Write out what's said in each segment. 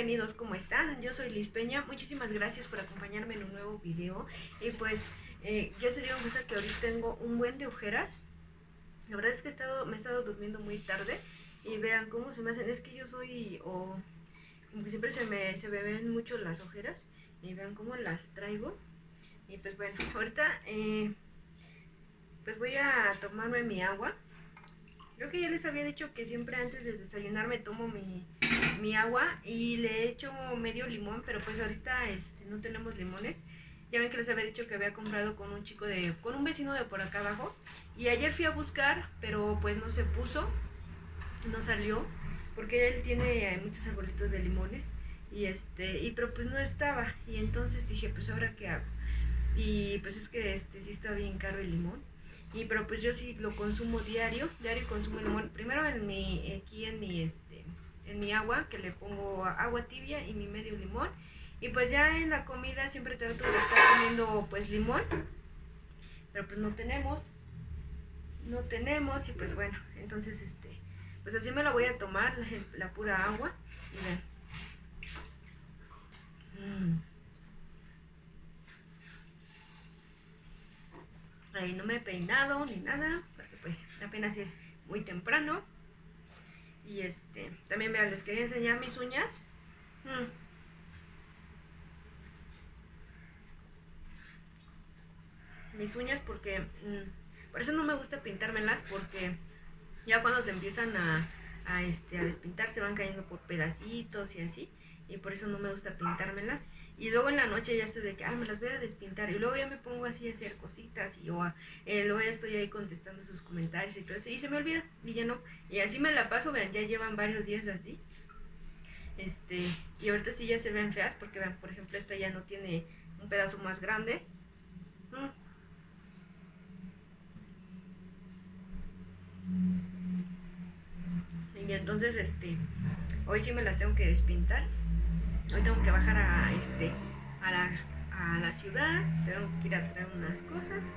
bienvenidos, ¿cómo están? Yo soy Liz Peña, muchísimas gracias por acompañarme en un nuevo video. Y pues eh, ya se dieron cuenta que ahorita tengo un buen de ojeras. La verdad es que he estado, me he estado durmiendo muy tarde. Y vean cómo se me hacen, es que yo soy, o que siempre se me, se ven mucho las ojeras. Y vean cómo las traigo. Y pues bueno, ahorita eh, pues voy a tomarme mi agua. Creo que ya les había dicho que siempre antes de desayunar me tomo mi, agua y le echo medio limón, pero pues ahorita este, no tenemos limones. Ya ven que les había dicho que había comprado con un chico de, con un vecino de por acá abajo. Y ayer fui a buscar, pero pues no se puso, no salió, porque él tiene muchos arbolitos de limones. Y este, y pero pues no estaba. Y entonces dije, pues ahora qué hago. Y pues es que este sí está bien caro el limón. Y pero pues yo sí lo consumo diario, diario consumo limón. Primero en mi, aquí en mi este, en mi agua, que le pongo agua tibia y mi medio limón. Y pues ya en la comida siempre trato de estar comiendo pues limón. Pero pues no tenemos. No tenemos. Y pues bueno, entonces este. Pues así me la voy a tomar, la, pura agua. Ven. Mm. Ahí no me he peinado ni nada, porque pues apenas es muy temprano. Y este, también vean, les quería enseñar mis uñas. Mm. Mis uñas porque, mm, por eso no me gusta pintármelas porque ya cuando se empiezan a, a, este, a despintar se van cayendo por pedacitos y así y por eso no me gusta pintármelas. Y luego en la noche ya estoy de que, ah, me las voy a despintar. Y luego ya me pongo así a hacer cositas y o eh, luego ya estoy ahí contestando sus comentarios y todo eso. Y se me olvida y no. Y así me la paso, vean, ya llevan varios días así. Este, y ahorita sí ya se ven feas porque por ejemplo, esta ya no tiene un pedazo más grande. Mm. Y entonces, este, hoy sí me las tengo que despintar. Hoy tengo que bajar a, este, a, la, a la ciudad, tengo que ir a traer unas cosas.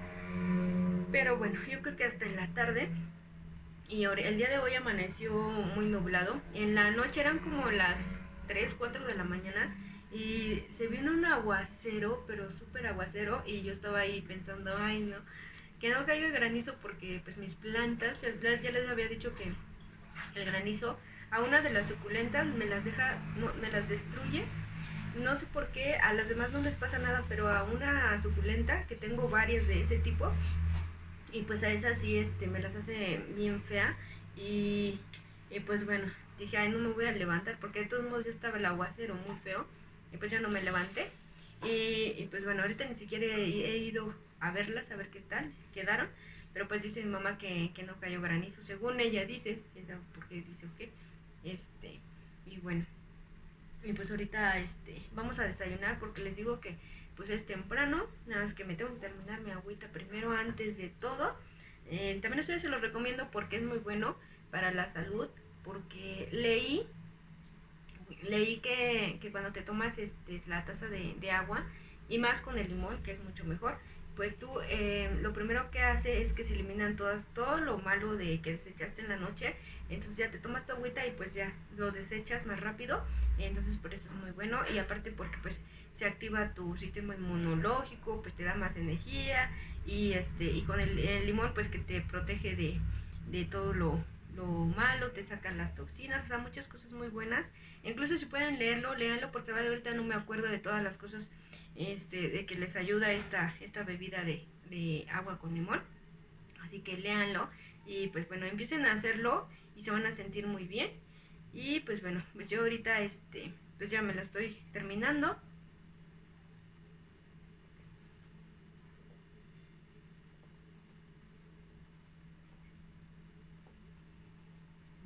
Pero bueno, yo creo que hasta en la tarde. Y el día de hoy amaneció muy nublado. En la noche eran como las 3, 4 de la mañana. Y se vino un aguacero, pero súper aguacero. Y yo estaba ahí pensando, ay no, que no caiga granizo porque pues mis plantas, ya les había dicho que el granizo a una de las suculentas me las deja, me las destruye. No sé por qué, a las demás no les pasa nada, pero a una suculenta, que tengo varias de ese tipo, y pues a esa sí este, me las hace bien fea. Y, pues bueno, dije, ay, no me voy a levantar, porque de todos modos ya estaba el aguacero muy feo, y pues ya no me levanté. Y, pues bueno, ahorita ni siquiera he, ido a verlas, a ver qué tal quedaron. Pero pues dice mi mamá que, que no cayó granizo, según ella dice, porque dice que este, y bueno, y pues ahorita este, vamos a desayunar porque les digo que pues es temprano, nada más que me tengo que terminar mi agüita primero antes de todo. Eh, también a ustedes se los recomiendo porque es muy bueno para la salud, porque leí, leí que, que cuando te tomas este, la taza de, de agua, y más con el limón, que es mucho mejor, pues tú eh, lo primero que hace es que se eliminan todas, todo lo malo de que desechaste en la noche, entonces ya te tomas tu agüita y pues ya lo desechas más rápido, entonces por eso es muy bueno y aparte porque pues se activa tu sistema inmunológico, pues te da más energía y este y con el, limón pues que te protege de, de todo lo, lo malo, te sacan las toxinas, o sea, muchas cosas muy buenas. Incluso si pueden leerlo, léanlo porque ahorita no me acuerdo de todas las cosas este, de que les ayuda esta, esta bebida de, de agua con limón. Así que léanlo y pues bueno, empiecen a hacerlo y se van a sentir muy bien. Y pues bueno, pues yo ahorita este, pues ya me la estoy terminando.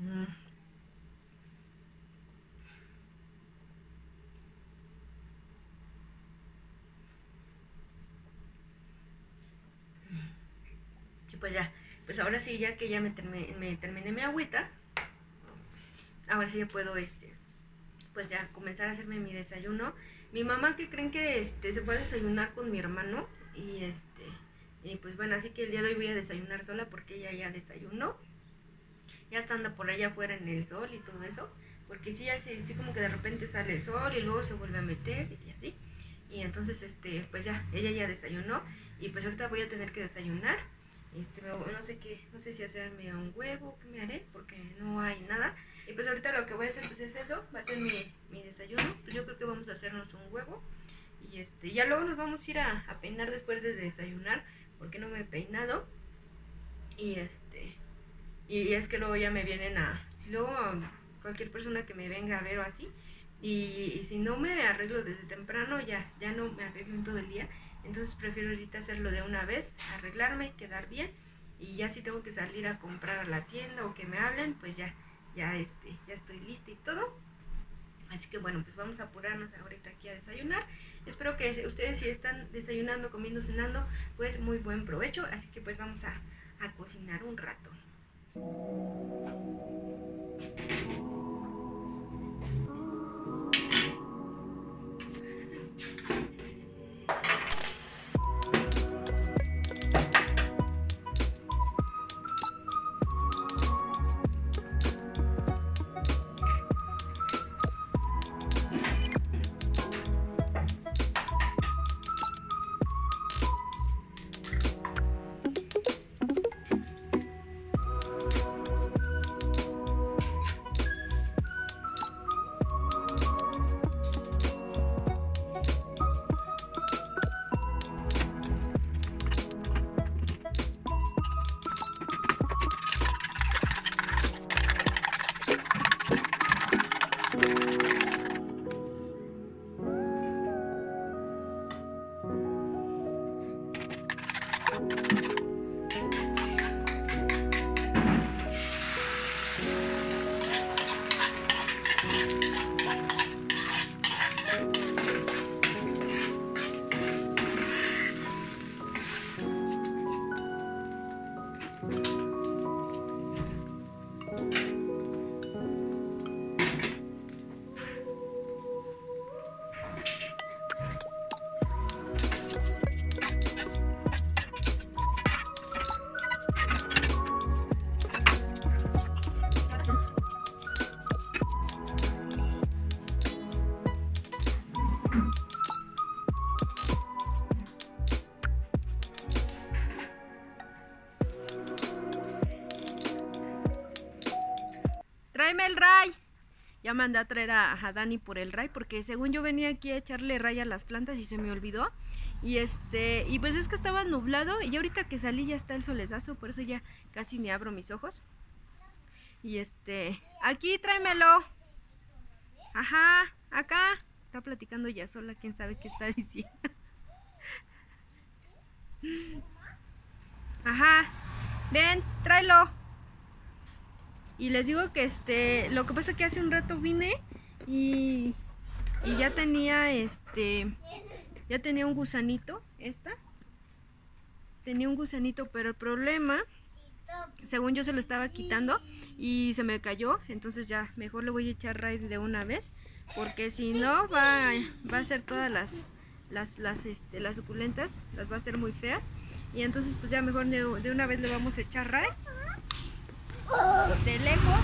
Mm. pues ya, pues ahora sí, ya que ya me, terminé, mi agüita, ahora sí ya puedo, este, pues ya comenzar a hacerme mi desayuno. Mi mamá que creen que este, se puede desayunar con mi hermano y este, y pues bueno, así que el día de hoy voy a desayunar sola porque ella ya desayunó. Ya está anda por allá afuera en el sol y todo eso. porque sí, así, sí como que de repente sale el sol y luego se vuelve a meter y así. Y entonces, este, pues ya, ella ya desayunó y pues ahorita voy a tener que desayunar. Este, no sé qué, no sé si hacerme un huevo, qué me haré, porque no hay nada. Y pues ahorita lo que voy a hacer pues es eso, va a ser mi, mi desayuno. Pues yo creo que vamos a hacernos un huevo. Y este, ya luego nos vamos a ir a peinar después de desayunar, porque no me he peinado. Y este, y es que luego ya me vienen a, si luego cualquier persona que me venga a ver o así, y, si no me arreglo desde temprano, ya, ya no me arreglo en todo el día. Entonces prefiero ahorita hacerlo de una vez, arreglarme, quedar bien. Y ya si tengo que salir a comprar a la tienda o que me hablen, pues ya, ya, este, ya estoy lista y todo. Así que bueno, pues vamos a apurarnos ahorita aquí a desayunar. Espero que ustedes si están desayunando, comiendo, cenando, pues muy buen provecho. Así que pues vamos a, a cocinar un rato. Tráeme el ray. Ya mandé a traer a, Dani por el ray porque según yo venía aquí a echarle ray a las plantas y se me olvidó. Y este, y pues es que estaba nublado y ahorita que salí ya está el solezazo, por eso ya casi ni abro mis ojos. Y este, aquí tráemelo. Ajá, acá. Está platicando ya sola, quién sabe qué está diciendo. Ajá. Ven, tráelo. Y les digo que este, lo que pasa es que hace un rato vine y, y ya tenía este, ya tenía un gusanito, esta. Tenía un gusanito, pero el problema, según yo se lo estaba quitando y se me cayó, entonces ya mejor le voy a echar raid de una vez, porque si no va, va a ser todas las, las, las, este, las suculentas, las va a hacer muy feas. Y entonces pues ya mejor de, de una vez le vamos a echar raid de lejos.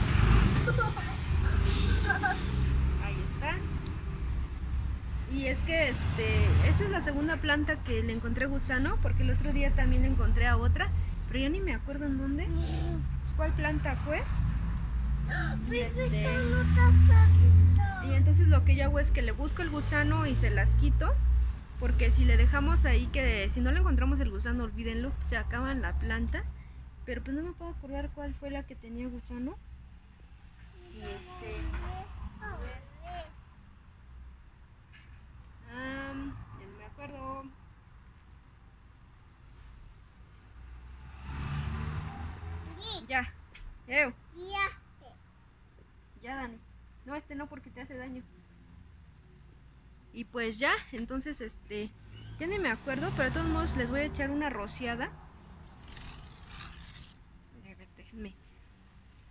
Ahí está. Y es que este, esta es la segunda planta que le encontré gusano, porque el otro día también encontré a otra, pero ya ni me acuerdo en dónde. ¿Cuál planta fue? Y, este, y entonces lo que yo hago es que le busco el gusano y se las quito, porque si le dejamos ahí que si no le encontramos el gusano, olvídenlo, se acaba en la planta. Pero pues no me puedo acordar cuál fue la que tenía gusano. Y este. no me acuerdo. Ya. Ya. Ya, Dani. No, este no porque te hace daño. Y pues ya, entonces este. Ya ni me acuerdo, pero de todos modos les voy a echar una rociada.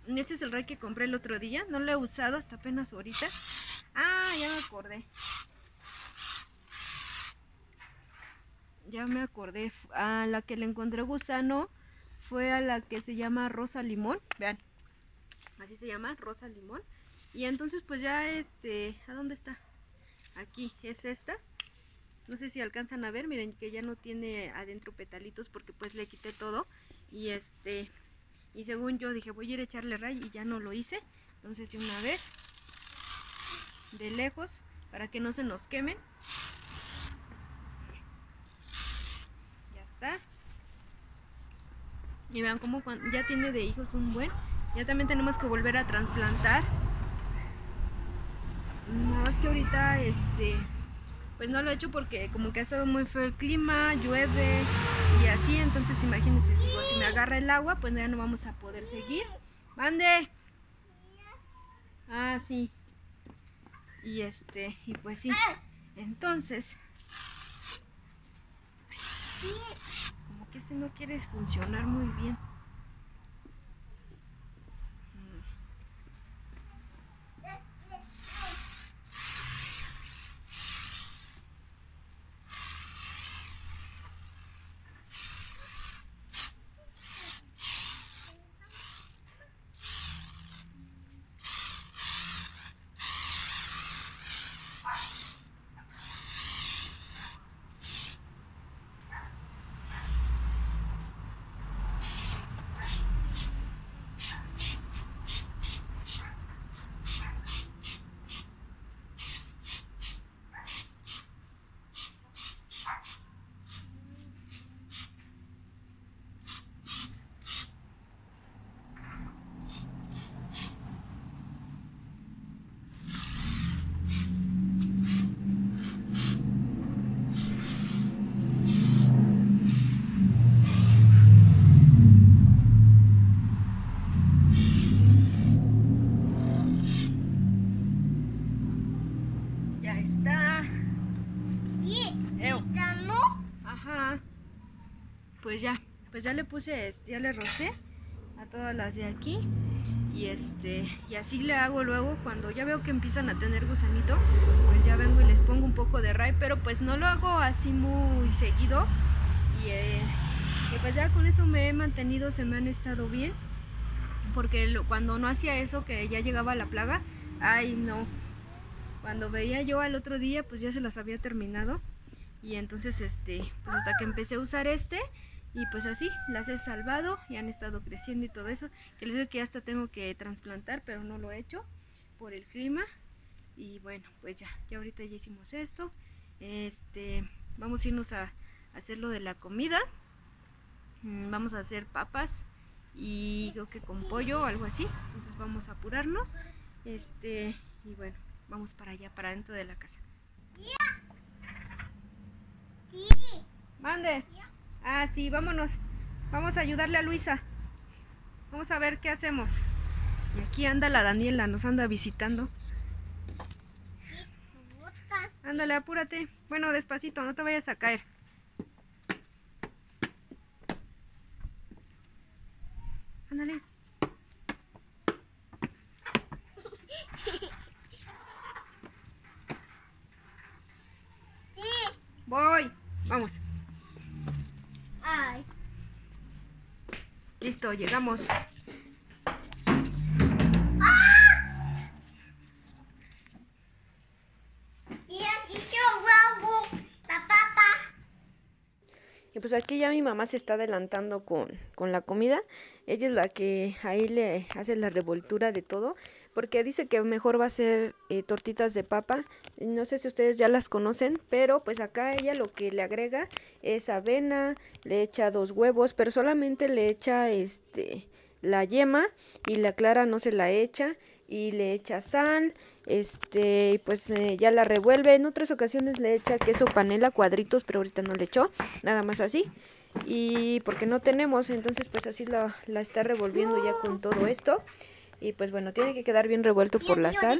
Este es el ray que compré el otro día. No lo he usado hasta apenas ahorita. Ah, ya me acordé. Ya me acordé. A la que le encontré gusano fue a la que se llama Rosa Limón. Vean. Así se llama, Rosa Limón. Y entonces pues ya este, ¿a dónde está? Aquí, es esta. No sé si alcanzan a ver, miren que ya no tiene adentro petalitos porque pues le quité todo. Y este, y según yo dije voy a ir a echarle ray y ya no lo hice. Entonces de una vez, de lejos, para que no se nos quemen. Ya está. Y vean cómo ya tiene de hijos un buen. Ya también tenemos que volver a trasplantar. No, es que ahorita este pues no lo he hecho porque como que ha estado muy feo el clima, llueve y así, entonces imagínense, digo, si me agarra el agua, pues ya no vamos a poder seguir. ¡Mande! Ah, sí. Y este, y pues sí. Entonces, como que este no quiere funcionar muy bien. Ya le puse, este, ya le rocé a todas las de aquí y este y así le hago luego cuando ya veo que empiezan a tener gusanito pues ya vengo y les pongo un poco de ray pero pues no lo hago así muy seguido y, eh, pues ya con eso me he mantenido se me han estado bien porque cuando no hacía eso que ya llegaba la plaga ay no. Cuando veía yo al otro día pues ya se las había terminado y entonces este pues hasta que empecé a usar este y pues así las he salvado y han estado creciendo y todo eso que les digo que hasta tengo que trasplantar pero no lo he hecho por el clima y bueno pues ya ya ahorita ya hicimos esto este vamos a irnos a, hacer lo de la comida mm, vamos a hacer papas y creo que con pollo o algo así entonces vamos a apurarnos este y bueno vamos para allá para dentro de la casa. Mande Ah, sí, vámonos. Vamos a ayudarle a Luisa. Vamos a ver qué hacemos. Y aquí anda la Daniela, nos anda visitando. Ándale, apúrate. Bueno, despacito, no te vayas a caer. Ándale. Voy. Vamos. Listo, llegamos. Aquí ya mi mamá se está adelantando con, con, la comida. Ella es la que ahí le hace la revoltura de todo. Porque dice que mejor va a ser eh, tortitas de papa. No sé si ustedes ya las conocen. Pero pues acá ella lo que le agrega es avena. Le echa dos huevos. Pero solamente le echa este la yema. Y la clara no se la echa. Y le echa sal este, pues eh, ya la revuelve. En otras ocasiones le echa queso panela, cuadritos, pero ahorita no le echó, nada más así. Y porque no tenemos, entonces pues así la, la está revolviendo ya con todo esto. Y pues bueno, tiene que quedar bien revuelto por la sal.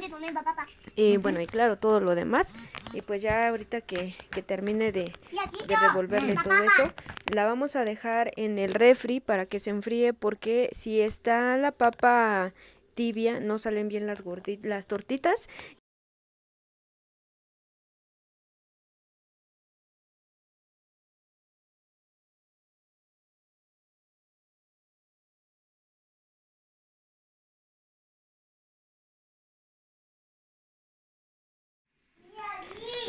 Y bueno, y claro, todo lo demás. Y pues ya ahorita que, que termine de, de revolverle todo eso, la vamos a dejar en el refri para que se enfríe porque si está la papa tibia, no salen bien las, las tortitas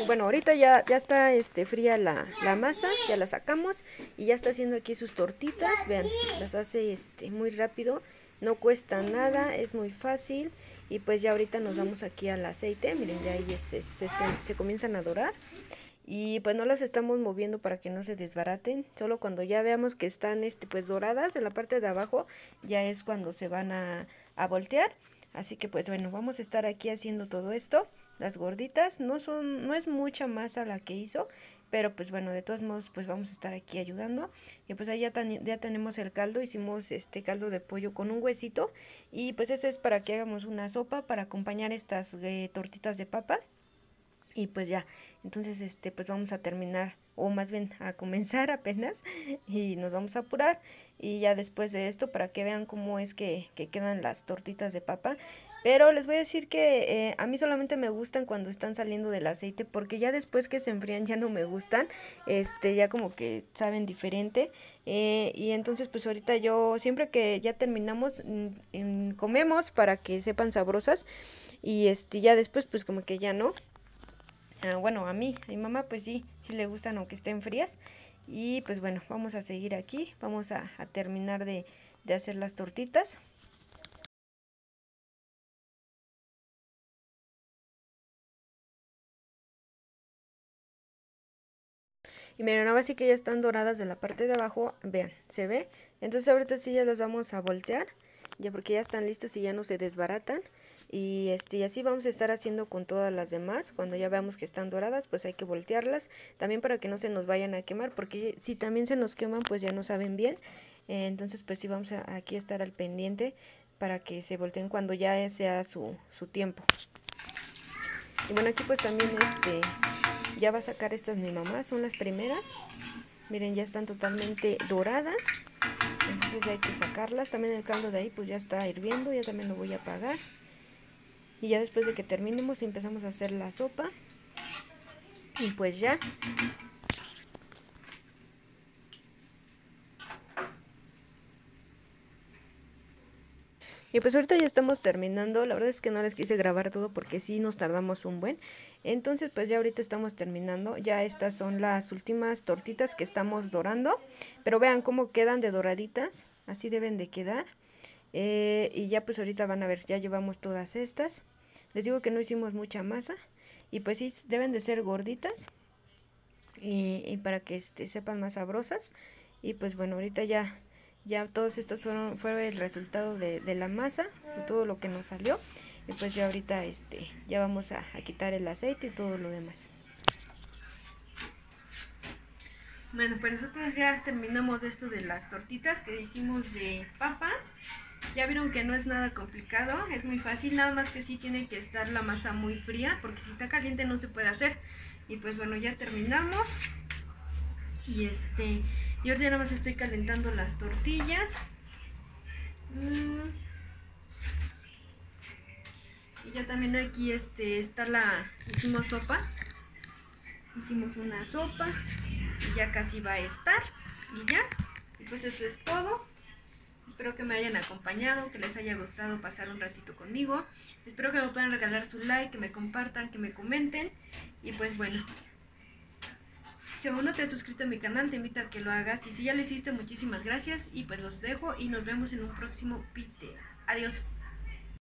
bueno, ahorita ya, ya está este, fría la, la, masa, ya la sacamos y ya está haciendo aquí sus tortitas. Vean, las hace este, muy rápido, no cuesta nada, es muy fácil. Y pues ya ahorita nos vamos aquí al aceite, miren, ya ahí se, se, se comienzan a dorar. Y pues no las estamos moviendo para que no se desbaraten, solo cuando ya veamos que están este, pues doradas en la parte de abajo, ya es cuando se van a, a voltear. Así que pues bueno, vamos a estar aquí haciendo todo esto. Las gorditas no son, no es mucha masa la que hizo, pero pues bueno, de todos modos pues vamos a estar aquí ayudando. Y pues ahí ya, ya tenemos el caldo, hicimos este caldo de pollo con un huesito. Y pues este es para que hagamos una sopa para acompañar estas eh, tortitas de papa. Y pues ya, entonces este pues vamos a terminar o más bien a comenzar apenas y nos vamos a apurar y ya después de esto para que vean cómo es que, que quedan las tortitas de papa pero les voy a decir que eh, a mí solamente me gustan cuando están saliendo del aceite porque ya después que se enfrían ya no me gustan. Este, ya como que saben diferente. Eh, y entonces pues ahorita yo siempre que ya terminamos mm, comemos para que sepan sabrosas. Y este, ya después pues como que ya no. Ah, bueno, a mí, a mi mamá pues sí, sí le gustan aunque estén frías. Y pues bueno, vamos a seguir aquí. Vamos a, terminar de, de hacer las tortitas. Y miren, ahora sí que ya están doradas de la parte de abajo, vean, ¿se ve? Entonces ahorita sí ya las vamos a voltear, ya porque ya están listas y ya no se desbaratan. Y, este, así vamos a estar haciendo con todas las demás. Cuando ya veamos que están doradas, pues hay que voltearlas. También para que no se nos vayan a quemar, porque si también se nos queman, pues ya no saben bien. Entonces, pues sí vamos a aquí a estar al pendiente para que se volteen cuando ya sea su, su tiempo. Y bueno, aquí pues también este ya va a sacar estas mi mamá, son las primeras. Miren, ya están totalmente doradas. Entonces hay que sacarlas. También el caldo de ahí pues ya está hirviendo, ya también lo voy a apagar. Y ya después de que terminemos empezamos a hacer la sopa. Y pues ya, Y pues ahorita ya estamos terminando, la verdad es que no les quise grabar todo porque sí nos tardamos un buen. Entonces pues ya ahorita estamos terminando, ya estas son las últimas tortitas que estamos dorando. Pero vean cómo quedan de doraditas, así deben de quedar. Eh, y ya pues ahorita van a ver, ya llevamos todas estas. Les digo que no hicimos mucha masa y pues sí deben de ser gorditas. Y, para que este, sepan más sabrosas. Y pues bueno, ahorita ya ya todos estos fueron, fueron el resultado de, la masa, de todo lo que nos salió. Y pues ya ahorita este, ya vamos a, quitar el aceite y todo lo demás. Bueno, pues nosotros ya terminamos de esto de las tortitas que hicimos de papa. Ya vieron que no es nada complicado, es muy fácil, nada más que sí tiene que estar la masa muy fría, porque si está caliente no se puede hacer. Y pues bueno, ya terminamos. Y este, y ahorita nada más estoy calentando las tortillas. Mm. Y ya también aquí este, está la, hicimos sopa. Hicimos una sopa. Y ya casi va a estar. Y ya. Y pues eso es todo. Espero que me hayan acompañado, que les haya gustado pasar un ratito conmigo. Espero que me puedan regalar su like, que me compartan, que me comenten. Y pues bueno, si aún no te has suscrito a mi canal, te invito a que lo hagas. Y si ya lo hiciste, muchísimas gracias. Y pues los dejo y nos vemos en un próximo video. Adiós.